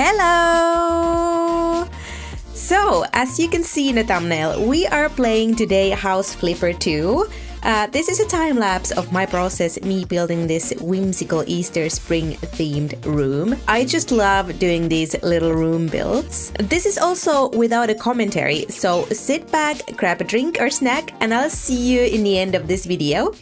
Hello! So, as you can see in the thumbnail, we are playing today House Flipper 2. Uh, this is a time lapse of my process, me building this whimsical Easter spring themed room. I just love doing these little room builds. This is also without a commentary, so sit back, grab a drink or snack, and I'll see you in the end of this video.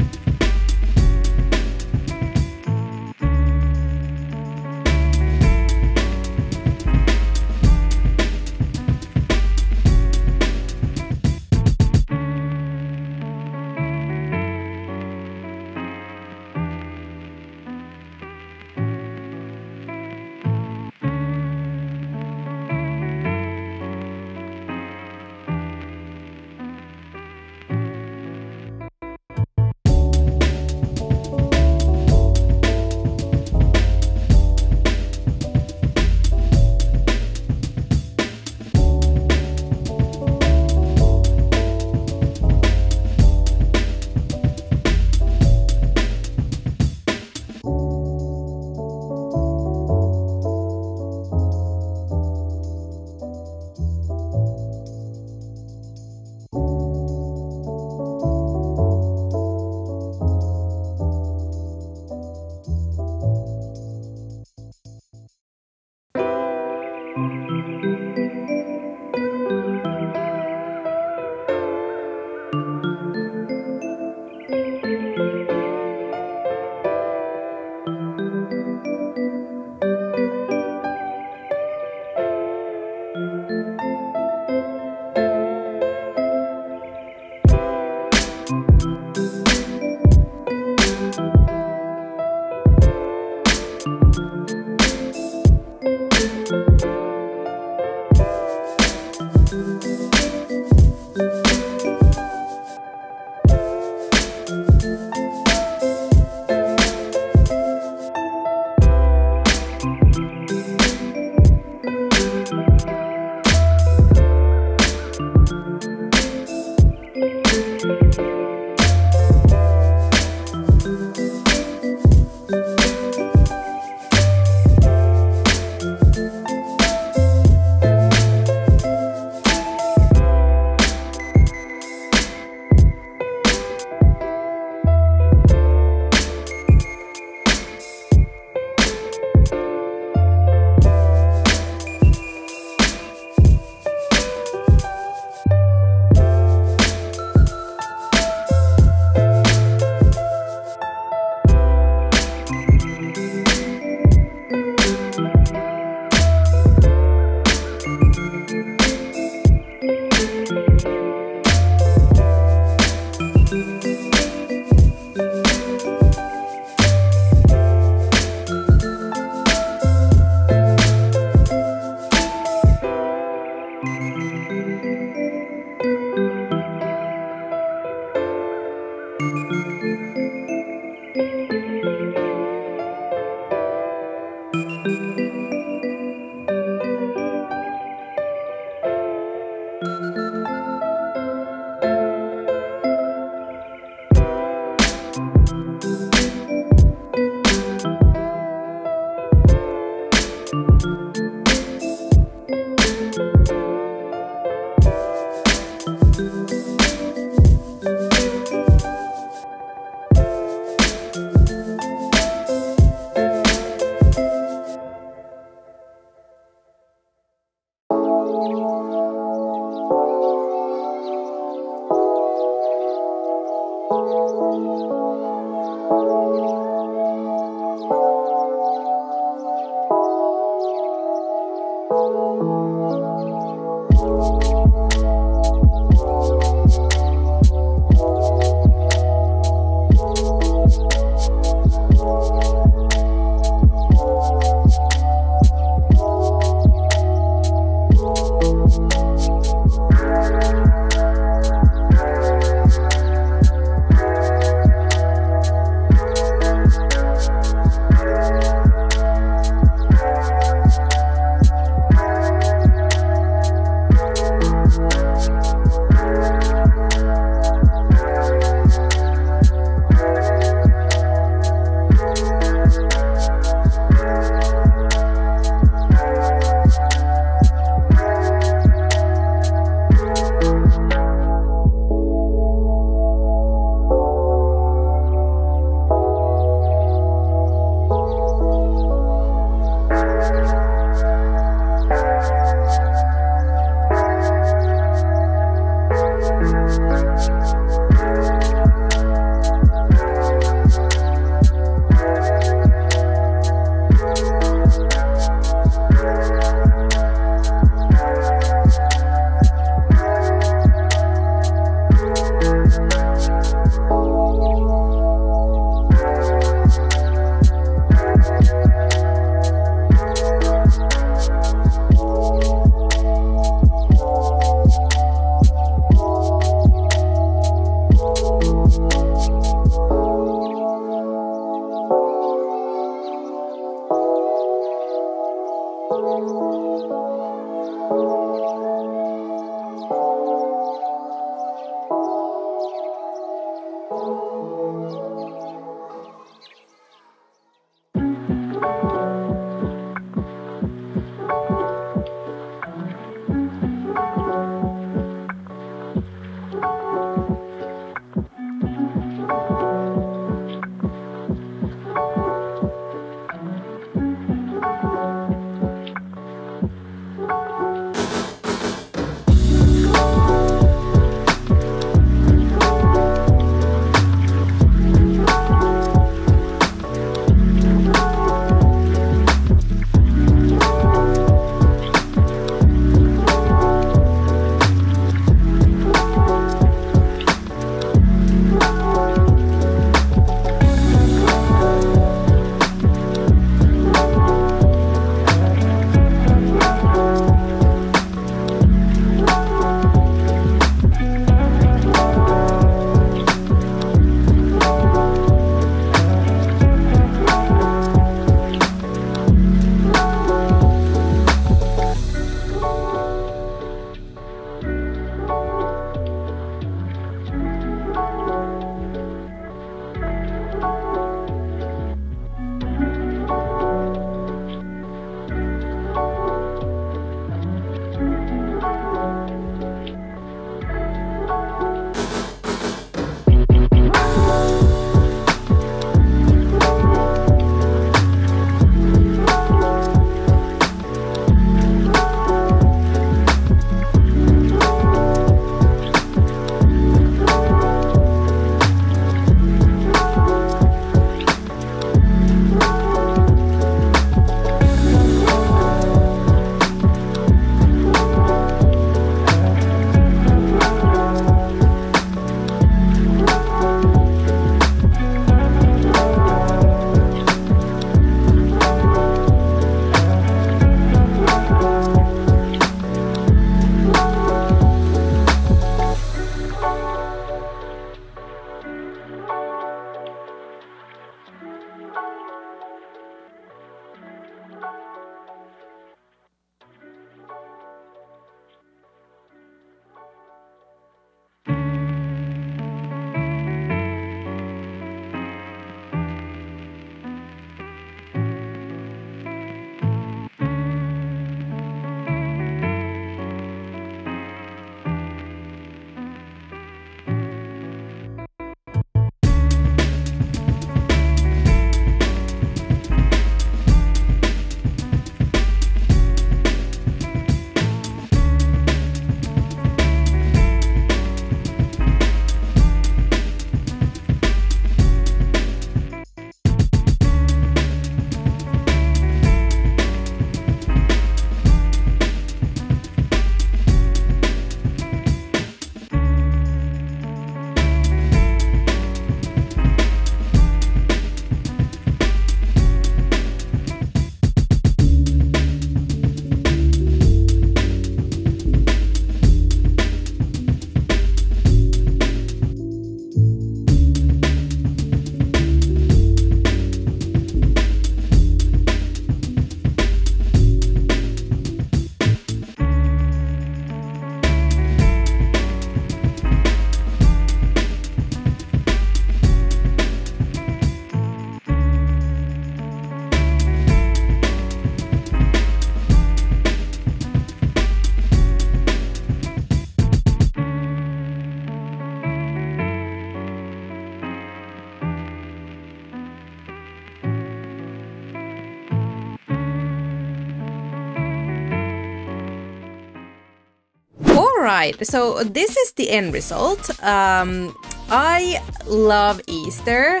Right, so this is the end result. Um, I love Easter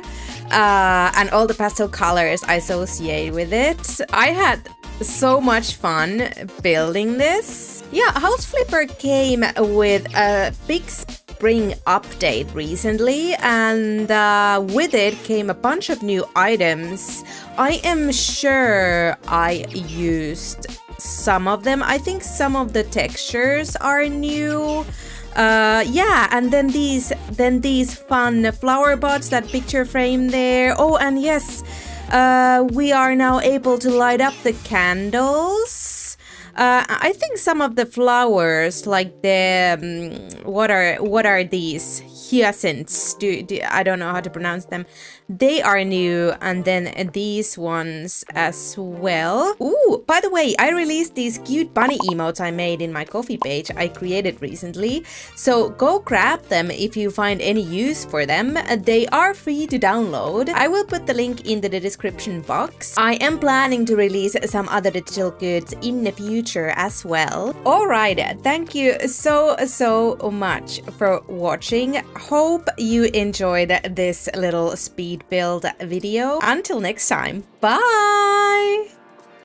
uh, and all the pastel colors I associate with it. I had so much fun building this. Yeah, House Flipper came with a big spring update recently, and uh, with it came a bunch of new items. I am sure I used some of them. I think some of the textures are new. Uh, yeah, and then these then these fun flower pots, that picture frame there. Oh, and yes, uh, we are now able to light up the candles. Uh, I think some of the flowers, like the um, what are what are these hyacinths? Do, do I don't know how to pronounce them. They are new, and then these ones as well. Ooh, by the way, I released these cute bunny emotes I made in my Ko-fi page I created recently. So go grab them if you find any use for them. They are free to download. I will put the link in the description box. I am planning to release some other digital goods in the future as well. Alright, thank you so, so much for watching. Hope you enjoyed this little speed build video. Until next time, bye!